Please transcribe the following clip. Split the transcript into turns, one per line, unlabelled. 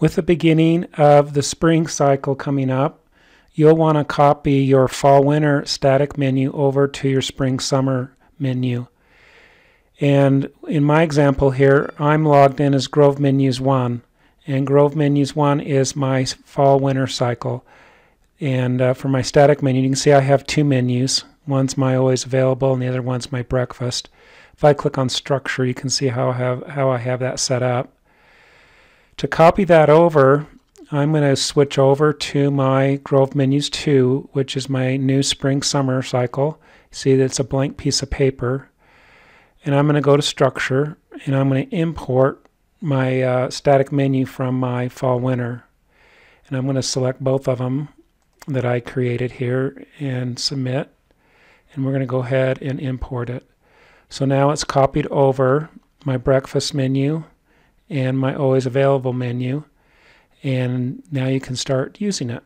with the beginning of the spring cycle coming up, you'll want to copy your fall winter static menu over to your spring summer menu. And in my example here, I'm logged in as Grove Menus 1. And Grove Menus 1 is my fall winter cycle. And uh, for my static menu, you can see I have two menus. One's my always available and the other one's my breakfast. If I click on structure, you can see how I have, how I have that set up. To copy that over, I'm going to switch over to my Grove Menus 2, which is my new spring-summer cycle. See that it's a blank piece of paper. And I'm going to go to Structure, and I'm going to import my uh, static menu from my fall-winter. And I'm going to select both of them that I created here and submit. And we're going to go ahead and import it. So now it's copied over my breakfast menu and my always available menu and now you can start using it.